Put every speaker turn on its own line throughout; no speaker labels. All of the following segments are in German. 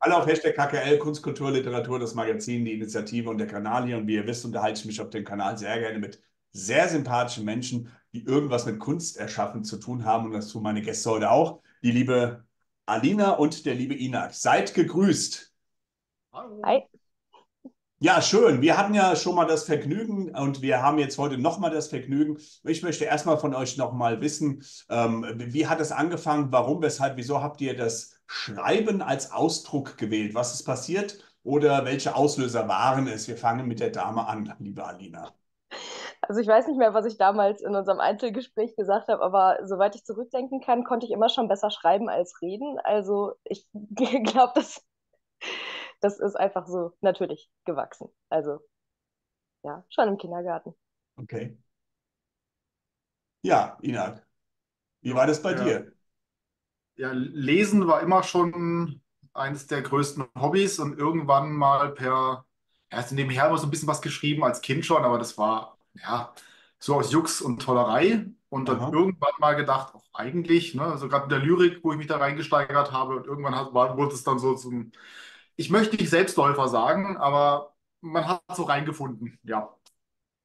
Alle auf Hashtag KKL, Kunst, Kultur, Literatur, das Magazin, die Initiative und der Kanal hier. Und wie ihr wisst, unterhalte ich mich auf dem Kanal sehr gerne mit sehr sympathischen Menschen, die irgendwas mit Kunst erschaffen zu tun haben. Und das tun meine Gäste heute auch. Die liebe Alina und der liebe Inak. Seid gegrüßt.
Hallo. Hi.
Ja, schön. Wir hatten ja schon mal das Vergnügen und wir haben jetzt heute nochmal das Vergnügen. Ich möchte erstmal von euch nochmal wissen, ähm, wie hat es angefangen, warum, weshalb, wieso habt ihr das Schreiben als Ausdruck gewählt? Was ist passiert oder welche Auslöser waren es? Wir fangen mit der Dame an, liebe Alina.
Also ich weiß nicht mehr, was ich damals in unserem Einzelgespräch gesagt habe, aber soweit ich zurückdenken kann, konnte ich immer schon besser schreiben als reden. Also ich glaube, das das ist einfach so natürlich gewachsen. Also ja, schon im Kindergarten.
Okay. Ja, Inat, wie war das bei
Ja,
dir?
Ja, Lesen war immer schon eines der größten Hobbys und irgendwann mal per, also nebenher immer so ein bisschen was geschrieben als Kind schon, aber das war, ja, so aus Jux und Tollerei und dann
Aha.
irgendwann mal gedacht, auch eigentlich, ne, also gerade in der Lyrik, wo ich mich da reingesteigert habe und irgendwann hat, war, wurde es dann so zum, ich möchte nicht Selbstläufer sagen, aber man hat so reingefunden, ja.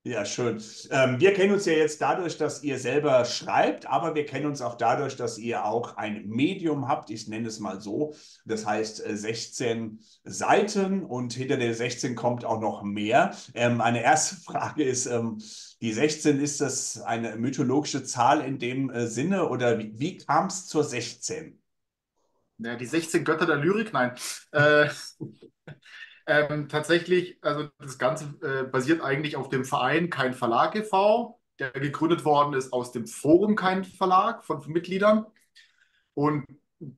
Ja, schön. Ähm, wir kennen uns ja jetzt dadurch, dass ihr selber schreibt, aber wir kennen uns auch dadurch, dass ihr auch ein Medium habt. Ich nenne es mal so. Das heißt äh, 16 Seiten und hinter der 16 kommt auch noch mehr. Ähm, eine erste Frage ist, ähm, die 16, ist das eine mythologische Zahl in dem äh, Sinne oder wie, wie kam es zur 16?
Ja, die 16 Götter der Lyrik, nein. Äh, Ähm, tatsächlich, also das Ganze äh, basiert eigentlich auf dem Verein Kein Verlag e.V., der gegründet worden ist aus dem Forum Kein Verlag von Mitgliedern. Und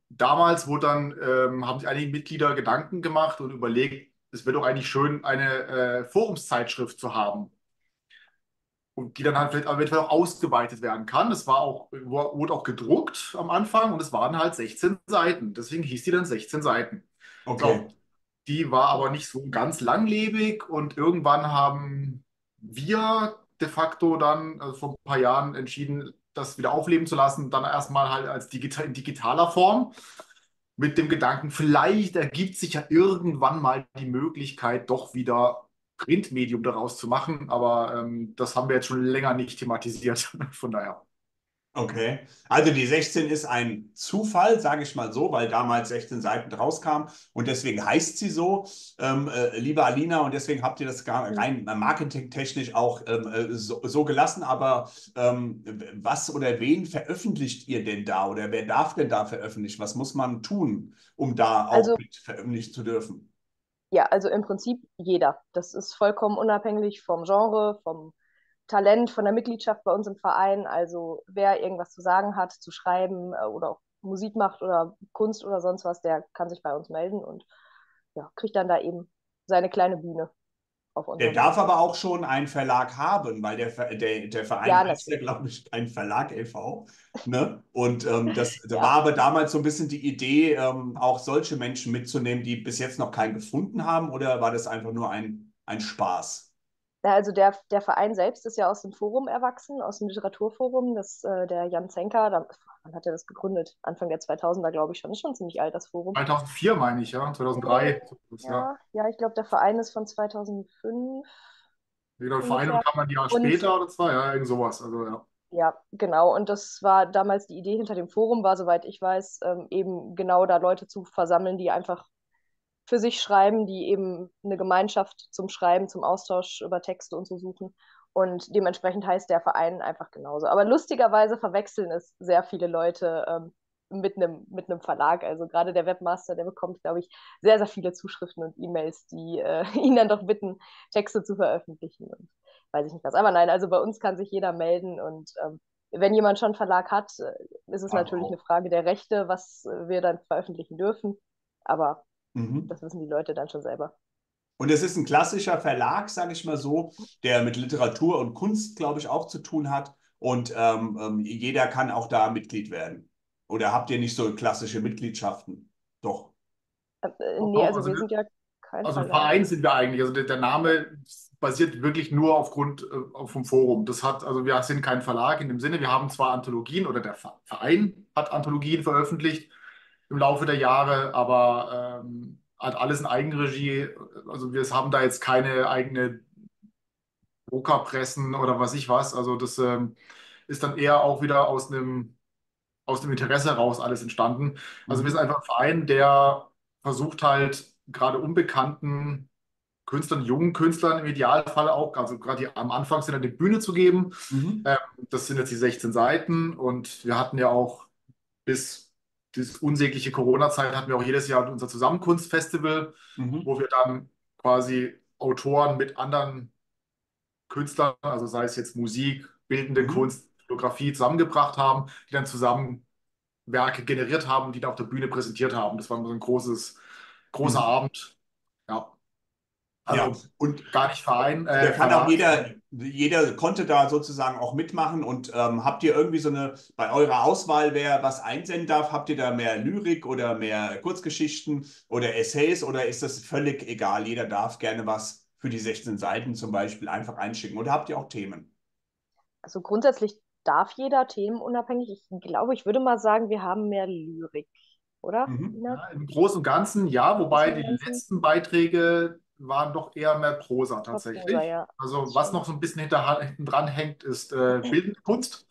damals wurde dann, ähm, haben sich einige Mitglieder Gedanken gemacht und überlegt, es wäre doch eigentlich schön, eine äh, Forumszeitschrift zu haben. Und die dann halt vielleicht eventuell auch ausgeweitet werden kann. Das war auch, wurde auch gedruckt am Anfang und es waren halt 16 Seiten. Deswegen hieß die dann 16 Seiten.
Okay.
So, die war aber nicht so ganz langlebig und irgendwann haben wir de facto dann also vor ein paar Jahren entschieden, das wieder aufleben zu lassen, dann erstmal halt als digital, in digitaler Form mit dem Gedanken, vielleicht ergibt sich ja irgendwann mal die Möglichkeit, doch wieder Printmedium daraus zu machen, aber ähm, das haben wir jetzt schon länger nicht thematisiert. Von daher.
Okay, also die 16 ist ein Zufall, sage ich mal so, weil damals 16 Seiten rauskam und deswegen heißt sie so, ähm, äh, liebe Alina, und deswegen habt ihr das gar rein marketingtechnisch auch ähm, äh, so, so gelassen. Aber ähm, was oder wen veröffentlicht ihr denn da oder wer darf denn da veröffentlichen? Was muss man tun, um da auch
Also
mit veröffentlichen zu dürfen?
ja, also im Prinzip jeder. Das ist vollkommen unabhängig vom Genre, vom Talent, von der Mitgliedschaft bei uns im Verein. Also wer irgendwas zu sagen hat, zu schreiben äh, oder auch Musik macht oder Kunst oder sonst was, der kann sich bei uns melden und ja, kriegt dann da eben seine kleine Bühne auf
Der darf aber auch schon einen Verlag haben, weil der, der, der Verein
Ja,
heißt ja, glaube ich, ein Verlag e.V. Ne? Und ähm, das da war
Ja.
aber damals so ein bisschen die Idee, ähm, auch solche Menschen mitzunehmen, die bis jetzt noch keinen gefunden haben, oder war das einfach nur ein, ein Spaß?
Also der, der Verein selbst ist ja aus dem Forum erwachsen, aus dem Literaturforum. Das, äh, der Jan Zenker, da, wann hat er das gegründet? Anfang der 2000er, glaube ich schon. Ist schon ziemlich alt, das Forum.
2004 meine ich, ja,
Nee,
2003. Ja.
Ja, ja, ich glaube, der Verein ist von 2005
Genau, Vereine
ungefähr.
kam ein Jahr später oder zwei, ja, irgend sowas. Also ja.
ja, genau. Und das war damals die Idee hinter dem Forum, war, soweit ich weiß, ähm, eben genau da Leute zu versammeln, die einfach für sich schreiben, die eben eine Gemeinschaft zum Schreiben, zum Austausch über Texte und so suchen. Und dementsprechend heißt der Verein einfach genauso. Aber lustigerweise verwechseln es sehr viele Leute ähm, mit einem mit einem Verlag. Also gerade der Webmaster, der bekommt, glaube ich, sehr, sehr viele Zuschriften und E-Mails, die äh, ihn dann doch bitten, Texte zu veröffentlichen und weiß ich nicht was. Aber nein, also bei uns kann sich jeder melden und ähm, wenn jemand schon einen Verlag hat, äh, ist es
Aber
natürlich eine
auch.
Frage der Rechte, was äh, wir dann veröffentlichen dürfen. Aber
Mhm.
das wissen die Leute dann schon selber.
Und es ist ein klassischer Verlag, sage ich mal so, der mit Literatur und Kunst, glaube ich, auch zu tun hat. Und ähm, ähm, jeder kann auch da Mitglied werden. Oder habt ihr nicht so klassische Mitgliedschaften? Doch.
Äh,
Doch,
nee, also
also,
wir sind ja kein
also ein
Verlag.
Verein sind wir eigentlich. Also der, der Name basiert wirklich nur aufgrund äh, vom Forum. Das hat, also wir sind kein Verlag in dem Sinne, wir haben zwar Anthologien oder der Verein hat Anthologien veröffentlicht im Laufe der Jahre, aber ähm, hat alles in Eigenregie. Also wir haben da jetzt keine eigene Druckerpressen oder was ich was. Also das ähm, ist dann eher auch wieder aus einem, aus dem Interesse heraus alles entstanden. Also wir sind einfach ein Verein, der versucht halt gerade unbekannten Künstlern, jungen Künstlern im Idealfall auch, also gerade am Anfang sind eine Bühne zu geben.
Mhm.
Ähm, das sind jetzt die 16 Seiten und wir hatten ja auch bis diese unsägliche Corona-Zeit hatten wir auch jedes Jahr unser Zusammenkunftsfestival,
Mhm.
wo wir dann quasi Autoren mit anderen Künstlern, also sei es jetzt Musik, bildende
Mhm.
Kunst, Fotografie, zusammengebracht haben, die dann zusammen Werke generiert haben, die dann auf der Bühne präsentiert haben. Das war so ein großes, großer
Mhm.
Abend. Ja.
Ja,
Also
und
gar nicht Verein,
Da
äh,
kann auch
Verlag.
jeder, jeder konnte da sozusagen auch mitmachen. Und ähm, habt ihr irgendwie so eine, bei eurer Auswahl, wer was einsenden darf, habt ihr da mehr Lyrik oder mehr Kurzgeschichten oder Essays oder ist das völlig egal? Jeder darf gerne was für die 16 Seiten zum Beispiel einfach einschicken. Oder habt ihr auch Themen?
Also grundsätzlich darf jeder themenunabhängig. Ich glaube, ich würde mal sagen, wir haben mehr Lyrik, oder?
Mhm.
Ja, Im Großen und Ganzen ja, wobei die letzten Beiträge waren doch eher mehr Prosa tatsächlich.
Prosa, ja.
Also was noch so ein bisschen hinter, hinten dran hängt, ist äh, bildende Kunst.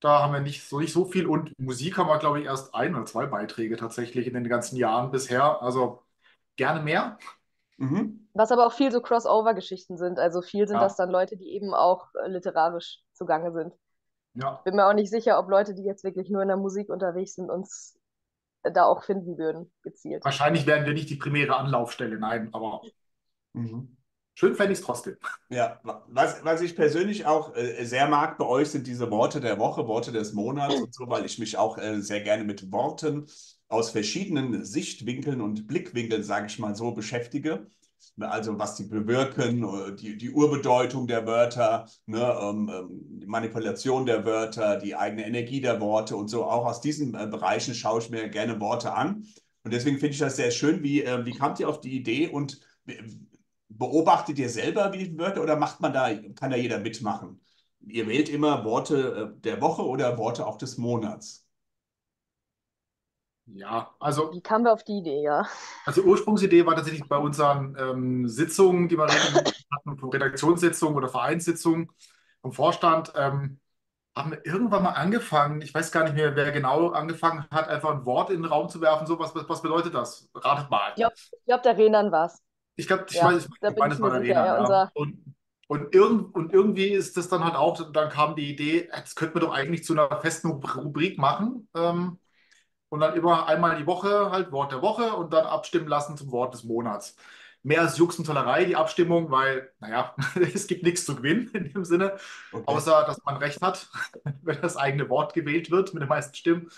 Da haben wir nicht so, nicht so viel und Musik haben wir, glaube ich, erst ein oder zwei Beiträge tatsächlich in den ganzen Jahren bisher. Also gerne mehr.
Mhm.
Was aber auch viel so Crossover-Geschichten sind. Also viel sind
Ja.
das dann Leute, die eben auch äh, literarisch zugange sind.
Ja.
Bin mir auch nicht sicher, ob Leute, die jetzt wirklich nur in der Musik unterwegs sind, uns äh, da auch finden würden, gezielt.
Wahrscheinlich werden wir nicht die primäre Anlaufstelle, nein, aber
Mhm.
schön fände ich es trotzdem.
Ja, was, was ich persönlich auch äh, sehr mag bei euch sind diese Worte der Woche, Worte des Monats und so, weil ich mich auch äh, sehr gerne mit Worten aus verschiedenen Sichtwinkeln und Blickwinkeln, sage ich mal so, beschäftige. Also was die bewirken, äh, die, die Urbedeutung der Wörter, ne, ähm, ähm, die Manipulation der Wörter, die eigene Energie der Worte und so. Auch aus diesen äh, Bereichen schaue ich mir gerne Worte an. Und deswegen finde ich das sehr schön. Wie, äh, wie kamt ihr auf die Idee und äh, Beobachtet ihr selber, wie die Wörter, oder macht man da, kann da jeder mitmachen? Ihr wählt immer Worte äh, der Woche oder Worte auch des Monats.
Ja, also
Wie kamen wir auf die Idee, ja?
Also Ursprungsidee war tatsächlich bei unseren ähm, Sitzungen, die wir hatten, Redaktionssitzungen oder Vereinssitzungen vom Vorstand, ähm, haben wir irgendwann mal angefangen, ich weiß gar nicht mehr, wer genau angefangen hat, einfach ein Wort in den Raum zu werfen. So, was, was, bedeutet das? Ratet mal.
Ich glaube, glaub, der Renan war es.
Ich glaube, ich
Ja,
ich meine,
ich
es war Renan,
ja, unser-
Und, und, irgend, und irgendwie ist das dann halt auch, dann kam die Idee, jetzt könnten wir doch eigentlich zu einer festen Rubrik machen. Ähm, und dann immer einmal die Woche halt Wort der Woche und dann abstimmen lassen zum Wort des Monats. Mehr als Jux und Tollerei, die Abstimmung, weil, naja, es gibt nichts zu gewinnen in dem Sinne,
Okay.
außer dass man recht hat, wenn das eigene Wort gewählt wird mit den meisten Stimmen.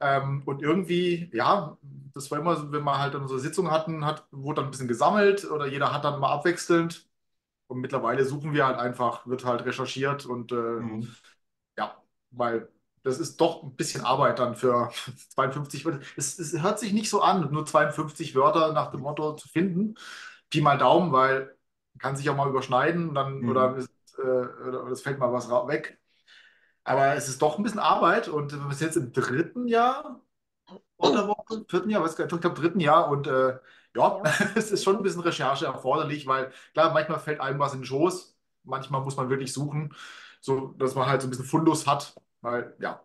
Ähm, und irgendwie, ja, das war immer so, wenn wir halt dann so Sitzungen hatten, hat, wurde dann ein bisschen gesammelt oder jeder hat dann mal abwechselnd. Und mittlerweile suchen wir halt einfach, wird halt recherchiert und äh,
Mhm.
ja, weil das ist doch ein bisschen Arbeit dann für 52 Wörter. Es, es hört sich nicht so an, nur 52 Wörter nach dem Motto zu finden. Pi mal Daumen, weil kann sich auch mal überschneiden dann,
Mhm.
oder, es, äh, oder, es fällt mal was weg. Aber es ist doch ein bisschen Arbeit und wir sind jetzt im dritten Jahr oder Woche, vierten Jahr, weiß gar nicht, ich glaube dritten Jahr und äh, ja,
Ja.
es ist schon ein bisschen Recherche erforderlich, weil klar, manchmal fällt einem was in den Schoß, manchmal muss man wirklich suchen, so dass man halt so ein bisschen Fundus hat, weil ja,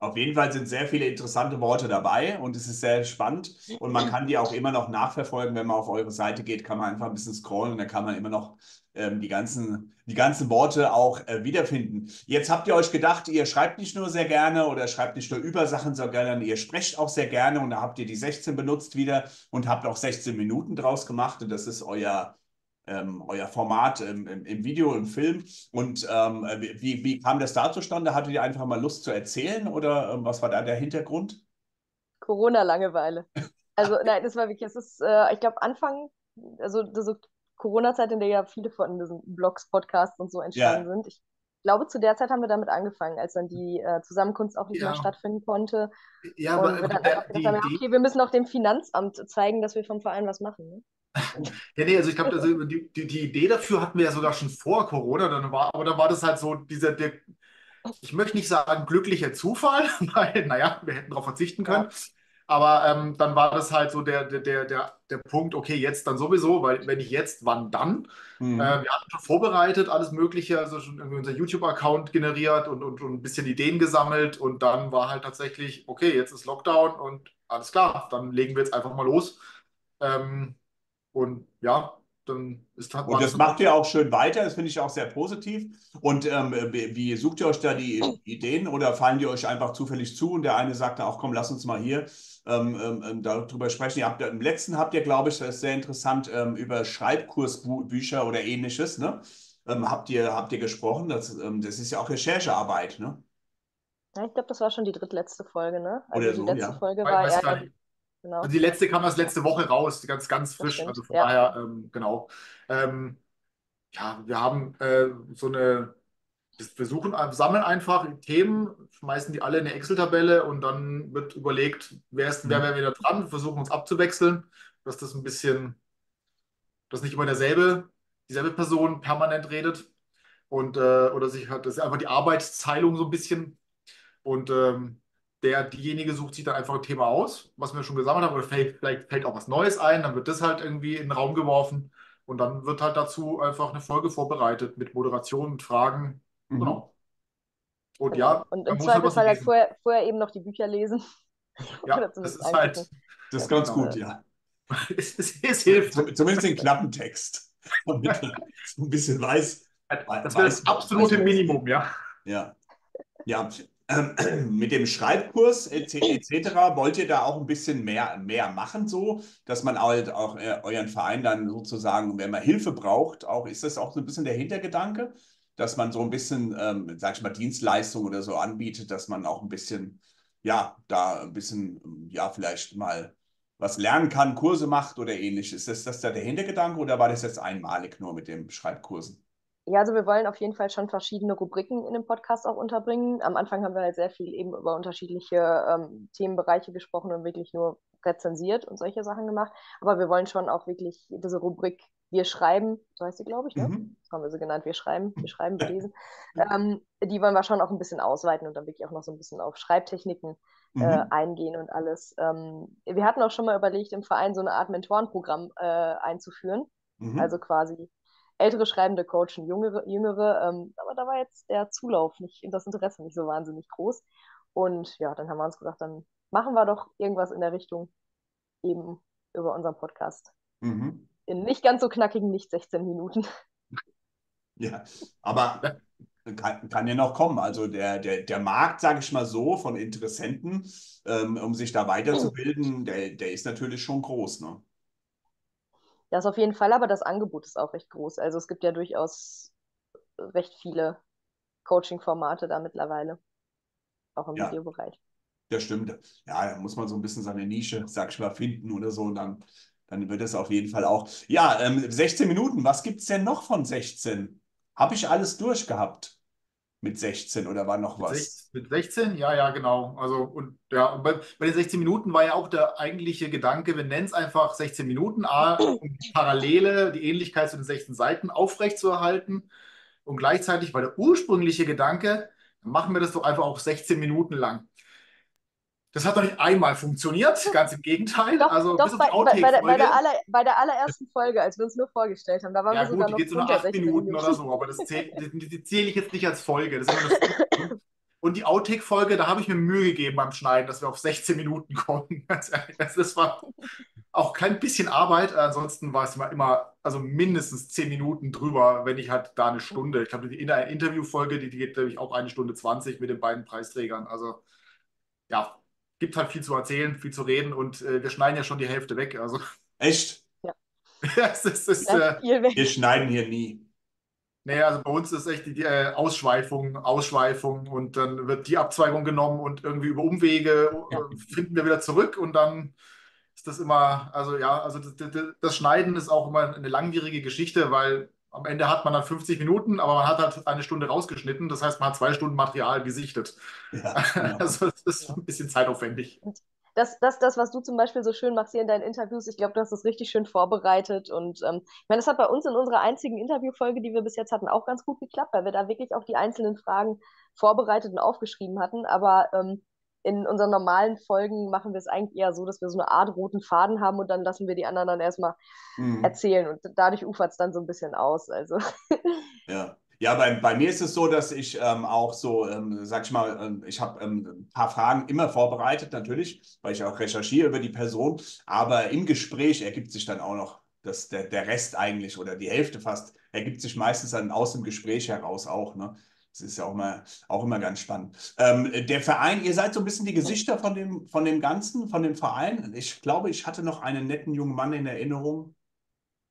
Auf jeden Fall sind sehr viele interessante Worte dabei und es ist sehr spannend. Und man kann die auch immer noch nachverfolgen, wenn man auf eure Seite geht, kann man einfach ein bisschen scrollen und dann kann man immer noch ähm, die ganzen, die ganzen Worte auch äh, wiederfinden. Jetzt habt ihr euch gedacht, ihr schreibt nicht nur sehr gerne oder schreibt nicht nur über Sachen, sondern ihr sprecht auch sehr gerne. Und da habt ihr die 16 benutzt wieder und habt auch 16 Minuten draus gemacht. Und das ist euer ähm, euer Format im, im, Video, im Film. Und ähm, wie, wie kam das da zustande? Hattet ihr einfach mal Lust zu erzählen oder ähm, was war da der Hintergrund?
Corona-Langeweile. Also nein, das war wirklich, es ist, äh, ich glaube, Anfang, also diese Corona-Zeit, in der ja viele von diesen Blogs, Podcasts und so entstanden sind. Ich glaube, zu der Zeit haben wir damit angefangen, als dann die äh, Zusammenkunft auch nicht
Ja.
mehr stattfinden konnte.
ja,
und
aber
wir dann
der, die
haben, ja, okay, wir müssen auch dem Finanzamt zeigen, dass wir vom Verein was machen. Ne?
ja, nee, also ich glaube, also die, die, die Idee dafür hatten wir ja sogar schon vor Corona, dann war, aber dann war das halt so dieser, der, ich möchte nicht sagen glücklicher Zufall, weil, naja, wir hätten darauf verzichten können. Aber ähm, dann war das halt so der, der, der, der Punkt, okay, jetzt dann sowieso, weil wenn ich jetzt, wann dann?
Mhm.
Äh, wir hatten schon vorbereitet, alles Mögliche, also schon irgendwie unser YouTube-Account generiert und, und, und ein bisschen Ideen gesammelt und dann war halt tatsächlich, okay, jetzt ist Lockdown und alles klar, dann legen wir jetzt einfach mal los. Ähm, und ja, dann ist halt
Und das macht ihr auch schön weiter, das finde ich auch sehr positiv. Und ähm, wie, wie sucht ihr euch da die Ideen oder fallen die euch einfach zufällig zu und der eine sagt dann auch, komm, lass uns mal hier ähm, ähm, darüber sprechen. Ihr habt, Im letzten habt ihr, glaube ich, das ist sehr interessant, ähm, über Schreibkursbücher oder ähnliches, ne? Ähm, habt, ihr, habt ihr gesprochen? Das, ähm, das ist ja auch Recherchearbeit, ne?
Ja, ich glaube, das war schon die drittletzte Folge, ne? Also
Oder
die
so,
letzte
ja.
Folge
Ich
war
weiß
eher,
gar nicht.
Genau.
Also die letzte kam erst letzte Woche raus, ganz, ganz frisch. Also von
ja.
daher, ähm, genau. Ähm, ja, wir haben äh, so eine, wir suchen, äh, sammeln einfach Themen, schmeißen die alle in eine Excel-Tabelle und dann wird überlegt, wer ist, wer
Mhm.
wäre wieder dran. Wir versuchen uns abzuwechseln, dass das ein bisschen, dass nicht immer derselbe, dieselbe Person permanent redet und äh, oder sich hat, das ist einfach die Arbeitsteilung so ein bisschen und ähm, der, diejenige sucht sich dann einfach ein Thema aus, was wir schon gesammelt haben, oder fällt, vielleicht fällt auch was Neues ein, dann wird das halt irgendwie in den Raum geworfen und dann wird halt dazu einfach eine Folge vorbereitet mit Moderation, mit Fragen.
Mhm.
Genau. Und
Genau.
ja,
und
man
im
muss halt was
Zweifelsfall halt
lesen.
vorher, vorher eben noch die Bücher lesen.
Ja, das ist halt.
Das ist ganz
genau.
gut, ja.
es, es, es hilft.
Zum- Zumindest den Klappentext. Damit man so ein bisschen weiß.
Das wäre das absolute
weiß-
Minimum, ja.
Ja. Ja. Ähm, mit dem Schreibkurs etc. wollt ihr da auch ein bisschen mehr, mehr machen, so, dass man halt auch äh, euren Verein dann sozusagen, wenn man Hilfe braucht, auch ist das auch so ein bisschen der Hintergedanke, dass man so ein bisschen, ähm, sag ich mal, Dienstleistung oder so anbietet, dass man auch ein bisschen, ja, da ein bisschen, ja, vielleicht mal was lernen kann, Kurse macht oder ähnliches. Ist das, das da der Hintergedanke oder war das jetzt einmalig nur mit den Schreibkursen?
Ja, also wir wollen auf jeden Fall schon verschiedene Rubriken in dem Podcast auch unterbringen. Am Anfang haben wir halt sehr viel eben über unterschiedliche ähm, Themenbereiche gesprochen und wirklich nur rezensiert und solche Sachen gemacht. Aber wir wollen schon auch wirklich diese Rubrik Wir schreiben, so heißt sie, glaube ich, ne?
Mhm.
Das haben wir sie genannt, wir schreiben, wir schreiben, wir lesen. Ähm, die wollen wir schon auch ein bisschen ausweiten und dann wirklich auch noch so ein bisschen auf Schreibtechniken äh,
Mhm.
eingehen und alles. Ähm, wir hatten auch schon mal überlegt, im Verein so eine Art Mentorenprogramm äh, einzuführen.
Mhm.
Also quasi ältere Schreibende coachen jüngere, jüngere ähm, aber da war jetzt der Zulauf nicht, das Interesse nicht so wahnsinnig groß. Und ja, dann haben wir uns gesagt, dann machen wir doch irgendwas in der Richtung eben über unseren Podcast.
Mhm.
In nicht ganz so knackigen, nicht 16 Minuten.
Ja, aber kann, kann ja noch kommen. Also der, der, der Markt, sage ich mal so, von Interessenten, ähm, um sich da weiterzubilden, der, der ist natürlich schon groß. Ne?
Das auf jeden Fall, aber das Angebot ist auch recht groß. Also es gibt ja durchaus recht viele Coaching-Formate da mittlerweile. Auch im
Ja.
Videobereich.
Das stimmt. Ja, da muss man so ein bisschen seine Nische, sag ich mal, finden oder so. Und dann, dann wird es auf jeden Fall auch. Ja, ähm, 16 Minuten. Was gibt es denn noch von 16? Habe ich alles durchgehabt mit 16 oder war noch was?
Sech- Mit 16? Ja, ja, genau. Also, und ja, und bei, bei den 16 Minuten war ja auch der eigentliche Gedanke, wir nennen es einfach 16 Minuten, A, um die Parallele, die Ähnlichkeit zu den 16 Seiten aufrechtzuerhalten. Und gleichzeitig war der ursprüngliche Gedanke, dann machen wir das doch einfach auch 16 Minuten lang. Das hat noch nicht einmal funktioniert, ganz im Gegenteil.
Doch,
also
doch bei,
die
bei, der, bei, der aller, bei der allerersten Folge, als wir uns nur vorgestellt haben, da waren
Ja
wir
gut,
sogar
die
noch
geht so
unter
acht
16
Minuten oder so, aber das zähl, die, die zähle ich jetzt nicht als Folge. Und die Outtake-Folge, da habe ich mir Mühe gegeben beim Schneiden, dass wir auf 16 Minuten kommen. Das war auch kein bisschen Arbeit. Ansonsten war es immer, immer also mindestens 10 Minuten drüber, wenn ich halt da eine Stunde. Ich glaube, die In- Interviewfolge, die, die geht, glaube ich, auch eine Stunde 20 mit den beiden Preisträgern. Also ja, gibt halt viel zu erzählen, viel zu reden und äh, wir schneiden ja schon die Hälfte weg. Also
Echt?
es ist, es ist,
ist
äh.
Wir schneiden hier nie.
Nee, also bei uns ist echt die, die äh, Ausschweifung, Ausschweifung und dann wird die Abzweigung genommen und irgendwie über Umwege äh, finden wir wieder zurück und dann ist das immer, also ja, also das, das, das Schneiden ist auch immer eine langwierige Geschichte, weil am Ende hat man dann 50 Minuten, aber man hat halt eine Stunde rausgeschnitten, das heißt, man hat zwei Stunden Material gesichtet.
Ja, genau.
Also das ist ein bisschen zeitaufwendig.
Das, das, das, was du zum Beispiel so schön machst hier in deinen Interviews, ich glaube, du hast das richtig schön vorbereitet. Und ähm, ich meine, das hat bei uns in unserer einzigen Interviewfolge, die wir bis jetzt hatten, auch ganz gut geklappt, weil wir da wirklich auch die einzelnen Fragen vorbereitet und aufgeschrieben hatten. Aber ähm, in unseren normalen Folgen machen wir es eigentlich eher so, dass wir so eine Art roten Faden haben und dann lassen wir die anderen dann erstmal mhm. erzählen und dadurch ufert es dann so ein bisschen aus. Also.
Ja. Ja, bei, bei mir ist es so, dass ich ähm, auch so, ähm, sag ich mal, ähm, ich habe ähm, ein paar Fragen immer vorbereitet, natürlich, weil ich auch recherchiere über die Person, aber im Gespräch ergibt sich dann auch noch das, der, der Rest eigentlich oder die Hälfte fast ergibt sich meistens dann aus dem Gespräch heraus auch. Ne? Das ist ja auch immer, auch immer ganz spannend. Ähm, der Verein, ihr seid so ein bisschen die Gesichter von dem, von dem Ganzen, von dem Verein. Ich glaube, ich hatte noch einen netten jungen Mann in Erinnerung,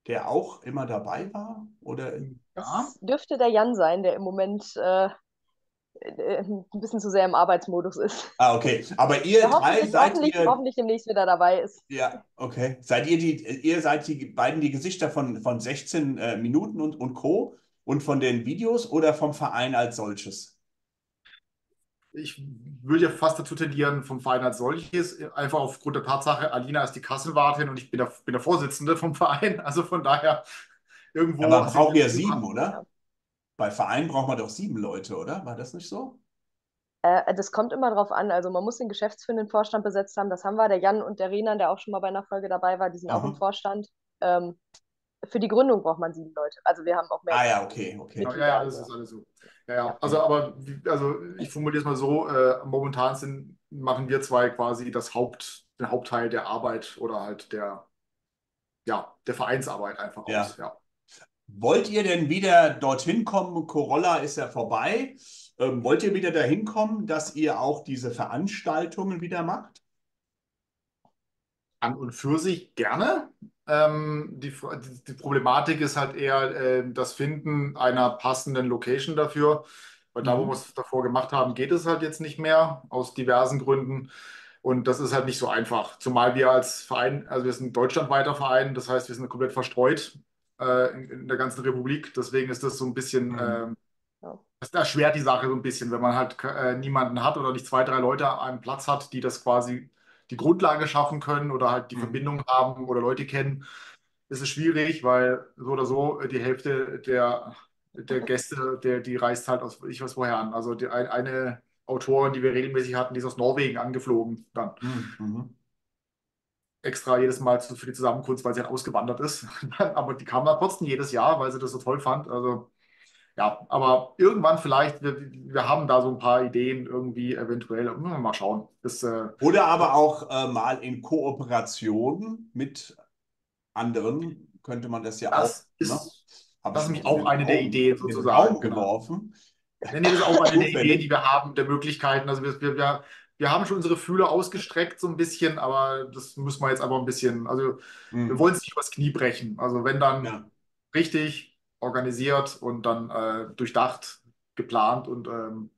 der auch immer dabei war? Oder?
Das dürfte der Jan sein, der im Moment äh, äh, ein bisschen zu sehr im Arbeitsmodus ist.
Ah, okay. Aber ihr
ja,
drei seid
hoffentlich,
ihr...
hoffentlich demnächst wieder dabei ist.
Ja, okay. Seid ihr die, ihr seid die beiden die Gesichter von, von 16 äh, Minuten und, und Co. und von den Videos oder vom Verein als solches?
ich würde ja fast dazu tendieren, vom Verein als solches, einfach aufgrund der Tatsache, Alina ist die Kassenwartin und ich bin der, bin der Vorsitzende vom Verein. Also von daher irgendwo.
Aber man braucht ja sieben, oder? Bei Verein braucht man doch sieben Leute, oder? War das nicht so?
Äh, das kommt immer drauf an. Also man muss den geschäftsführenden Vorstand besetzt haben. Das haben wir. Der Jan und der Renan, der auch schon mal bei einer Folge dabei war, die sind Aha. auch im Vorstand. Ähm, für die Gründung braucht man sieben Leute. Also wir haben auch mehr.
Ah ja, okay, okay.
Ja, ja, das ist alles so. Ja, ja. Also, aber also ich formuliere es mal so: äh, momentan sind, machen wir zwei quasi das Haupt, den Hauptteil der Arbeit oder halt der, ja, der Vereinsarbeit einfach
ja. aus. Ja. Wollt ihr denn wieder dorthin kommen? Corolla ist ja vorbei. Ähm, wollt ihr wieder dahin kommen, dass ihr auch diese Veranstaltungen wieder macht?
An und für sich gerne. Ähm, die, die, Problematik ist halt eher äh, das Finden einer passenden Location dafür. Weil da, wo mhm. wir es davor gemacht haben, geht es halt jetzt nicht mehr, aus diversen Gründen. Und das ist halt nicht so einfach. Zumal wir als Verein, also wir sind ein deutschlandweiter Verein, das heißt, wir sind komplett verstreut äh, in, in, der ganzen Republik. Deswegen ist das so ein bisschen, mhm. äh, das erschwert die Sache so ein bisschen, wenn man halt äh, niemanden hat oder nicht zwei, drei Leute an einem Platz hat, die das quasi die Grundlage schaffen können oder halt die mhm. Verbindung haben oder Leute kennen, ist es schwierig, weil so oder so die Hälfte der, der Gäste, der, die reist halt aus ich weiß woher an. Also die, eine Autorin, die wir regelmäßig hatten, die ist aus Norwegen angeflogen dann. Mhm. mhm. Extra jedes Mal für die Zusammenkunft, weil sie halt ausgewandert ist. Aber die kam dann trotzdem jedes Jahr, weil sie das so toll fand. Also ja, aber irgendwann vielleicht, wir, wir haben da so ein paar Ideen irgendwie eventuell, mal schauen. Das, äh,
Oder aber auch äh, mal in Kooperation mit anderen könnte man das ja
das
auch.
Ist, ne? Das ist nämlich auch eine der Ideen sozusagen.
Raum geworfen.
Nee, nee, das ist auch eine der Ideen, die wir haben, der Möglichkeiten. Also wir, wir, wir haben schon unsere Fühler ausgestreckt so ein bisschen, aber das müssen wir jetzt aber ein bisschen, also mhm. wir wollen es nicht übers Knie brechen. Also wenn dann ja. richtig organisiert und dann äh, durchdacht, geplant und ähm,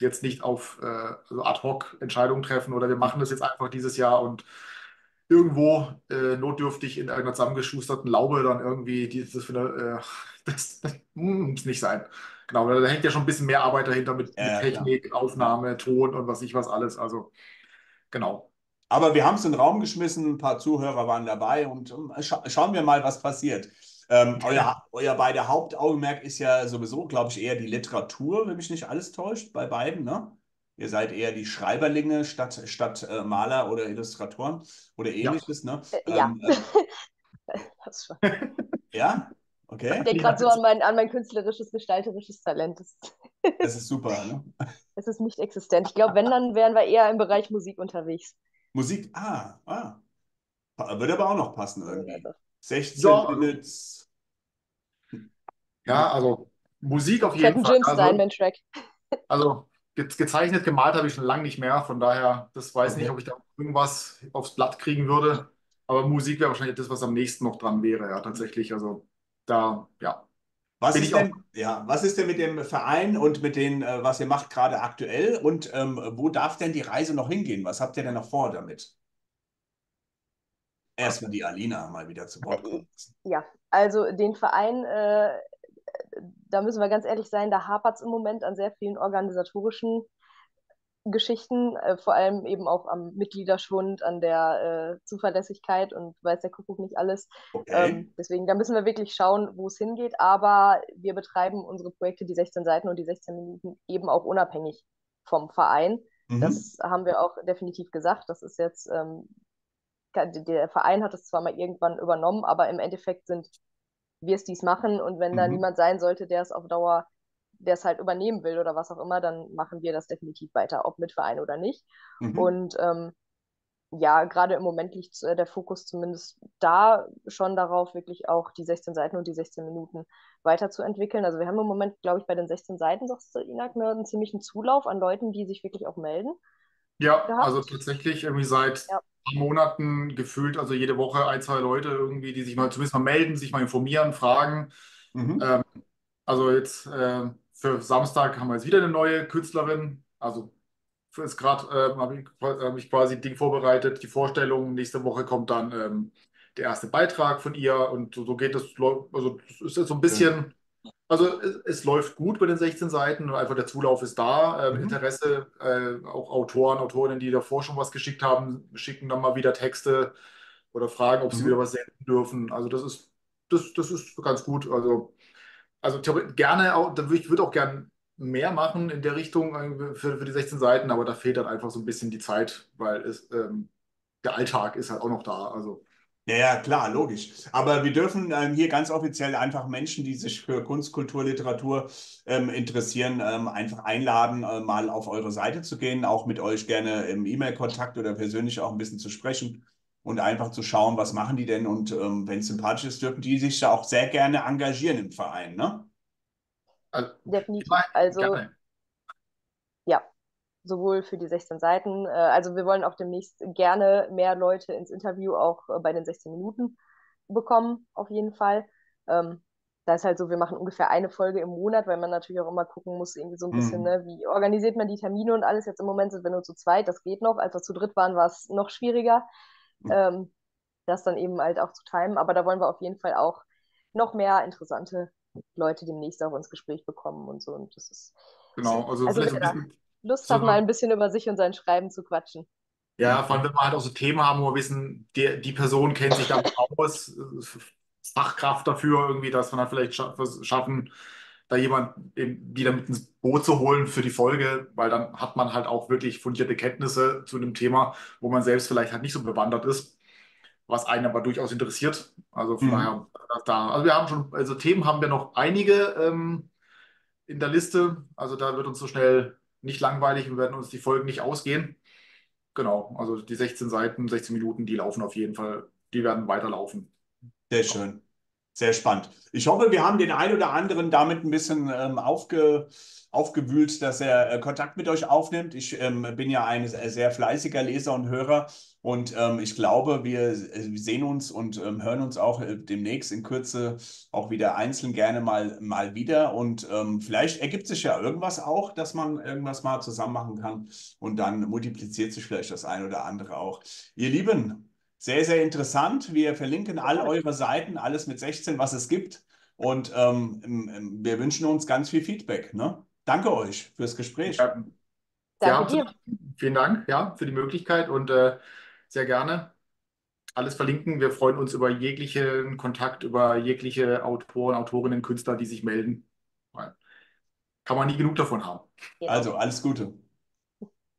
jetzt nicht auf äh, also ad hoc Entscheidungen treffen oder wir machen das jetzt einfach dieses Jahr und irgendwo äh, notdürftig in einer zusammengeschusterten Laube dann irgendwie dieses für eine, äh, das, das muss nicht sein. Genau, da hängt ja schon ein bisschen mehr Arbeit dahinter mit, mit Technik, klar. Aufnahme, Ton und was ich was alles. Also genau.
Aber wir haben es in den Raum geschmissen, ein paar Zuhörer waren dabei und äh, scha schauen wir mal, was passiert. Ähm, euer, euer beide Hauptaugenmerk ist ja sowieso, glaube ich, eher die Literatur, wenn mich nicht alles täuscht, bei beiden, ne? Ihr seid eher die Schreiberlinge statt, statt äh, Maler oder Illustratoren oder ähnliches,
ja.
ne?
Äh, ja. Ähm,
äh, ja? Okay.
Ich denke gerade so an mein, an mein künstlerisches, gestalterisches Talent. Das,
das ist super, ne?
Es ist nicht existent. Ich glaube, wenn, dann wären wir eher im Bereich Musik unterwegs.
Musik, ah, ah. Würde aber auch noch passen irgendwie. 16 ja, Minutes.
Ja, also Musik auf jeden Fall.
Jim also, Track.
Also gezeichnet, gemalt habe ich schon lange nicht mehr. Von daher, das weiß okay. nicht, ob ich da irgendwas aufs Blatt kriegen würde. Aber Musik wäre wahrscheinlich das, was am nächsten noch dran wäre, ja, tatsächlich. Also da, ja.
Was ist, denn, ja, was ist denn mit dem Verein und mit dem, äh, was ihr macht gerade aktuell? Und ähm, wo darf denn die Reise noch hingehen? Was habt ihr denn noch vor damit? Erstmal die Alina mal wieder zu Wort kommen.
Ja, also den Verein, äh, da müssen wir ganz ehrlich sein, da hapert es im Moment an sehr vielen organisatorischen Geschichten, äh, vor allem eben auch am Mitgliederschwund, an der äh, Zuverlässigkeit und weiß der Kuckuck nicht alles. Okay. Ähm, deswegen, da müssen wir wirklich schauen, wo es hingeht. Aber wir betreiben unsere Projekte, die 16 Seiten und die 16 Minuten, eben auch unabhängig vom Verein. Mhm. Das haben wir auch definitiv gesagt. Das ist jetzt, ähm, der Verein hat es zwar mal irgendwann übernommen, aber im Endeffekt sind wir es dies machen und wenn mhm. da niemand sein sollte, der es auf Dauer, der es halt übernehmen will oder was auch immer, dann machen wir das definitiv weiter, ob mit Verein oder nicht. Mhm. Und ähm, ja, gerade im Moment liegt äh, der Fokus zumindest da schon darauf, wirklich auch die 16 Seiten und die 16 Minuten weiterzuentwickeln. Also wir haben im Moment, glaube ich, bei den 16 Seiten, sagst du, Inak, ne, einen ziemlichen Zulauf an Leuten, die sich wirklich auch melden.
Ja, gehabt. also tatsächlich irgendwie seit ja. Monaten gefühlt, also jede Woche ein, zwei Leute irgendwie, die sich mal zumindest mal melden, sich mal informieren, fragen. Mhm. Ähm, also jetzt äh, für Samstag haben wir jetzt wieder eine neue Künstlerin, also ist gerade, äh, habe ich, hab ich quasi ein Ding vorbereitet, die Vorstellung. Nächste Woche kommt dann ähm, der erste Beitrag von ihr und so, so geht es. Also es ist so ein bisschen, also es, es, läuft gut bei den 16 Seiten. Einfach der Zulauf ist da. Äh, mhm. Interesse, äh, auch Autoren, Autorinnen, die davor schon was geschickt haben, schicken dann mal wieder Texte oder fragen, ob sie mhm. wieder was senden dürfen. Also das ist, das, das ist ganz gut. Also, also gerne auch, ich würde auch gerne mehr machen in der Richtung äh, für, für die 16 Seiten, aber da fehlt dann einfach so ein bisschen die Zeit, weil es, ähm, der Alltag ist halt auch noch da. Also.
Ja, ja, klar, logisch. Aber wir dürfen ähm, hier ganz offiziell einfach Menschen, die sich für Kunst, Kultur, Literatur ähm, interessieren, ähm, einfach einladen, äh, mal auf eure Seite zu gehen, auch mit euch gerne im E-Mail-Kontakt oder persönlich auch ein bisschen zu sprechen und einfach zu schauen, was machen die denn und ähm, wenn es sympathisch ist, dürfen die sich da auch sehr gerne engagieren im Verein, ne?
Also, Definitiv. Also, gerne. Sowohl für die 16 Seiten. Äh, also, wir wollen auch demnächst gerne mehr Leute ins Interview auch äh, bei den 16 Minuten bekommen, auf jeden Fall. Ähm, da ist halt so, wir machen ungefähr eine Folge im Monat, weil man natürlich auch immer gucken muss, irgendwie so ein bisschen, mhm. ne, wie organisiert man die Termine und alles. Jetzt im Moment sind wir nur zu zweit, das geht noch. Als wir zu dritt waren, war es noch schwieriger, mhm. ähm, das dann eben halt auch zu timen. Aber da wollen wir auf jeden Fall auch noch mehr interessante Leute demnächst auch ins Gespräch bekommen und so. Und das ist.
Genau, also, also vielleicht ein bisschen.
Lust hat, mal ein bisschen über sich und sein Schreiben zu quatschen.
Ja, vor allem, wenn wir halt auch so Themen haben, wo wir wissen, die, die Person kennt sich da aus, Fachkraft dafür, irgendwie, dass wir dann vielleicht schaffen, da jemand wieder mit ins Boot zu holen für die Folge, weil dann hat man halt auch wirklich fundierte Kenntnisse zu einem Thema, wo man selbst vielleicht halt nicht so bewandert ist was einen aber durchaus interessiert. Also von mhm. daher, da, also wir haben schon, also Themen haben wir noch einige ähm, in der Liste. Also da wird uns so schnell nicht langweilig und werden uns die Folgen nicht ausgehen. Genau, also die 16 Seiten, 16 Minuten, die laufen auf jeden Fall, die werden weiterlaufen.
Sehr schön. Sehr spannend. Ich hoffe, wir haben den einen oder anderen damit ein bisschen ähm, aufge, aufgewühlt, dass er äh, Kontakt mit euch aufnimmt. Ich ähm, bin ja ein sehr fleißiger Leser und Hörer und ähm, ich glaube, wir äh, sehen uns und ähm, hören uns auch äh, demnächst in Kürze auch wieder einzeln gerne mal, mal wieder. Und ähm, vielleicht ergibt sich ja irgendwas auch, dass man irgendwas mal zusammen machen kann und dann multipliziert sich vielleicht das ein oder andere auch. Ihr Lieben, sehr, sehr interessant. Wir verlinken all eure Seiten, alles mit 16, was es gibt. Und ähm, wir wünschen uns ganz viel Feedback. Ne? Danke euch fürs Gespräch. Ja,
Danke ja, Vielen Dank ja, für die Möglichkeit und äh, sehr gerne alles verlinken. Wir freuen uns über jeglichen Kontakt, über jegliche Autoren, Autorinnen, Künstler, die sich melden. Kann man nie genug davon haben.
Also, alles Gute.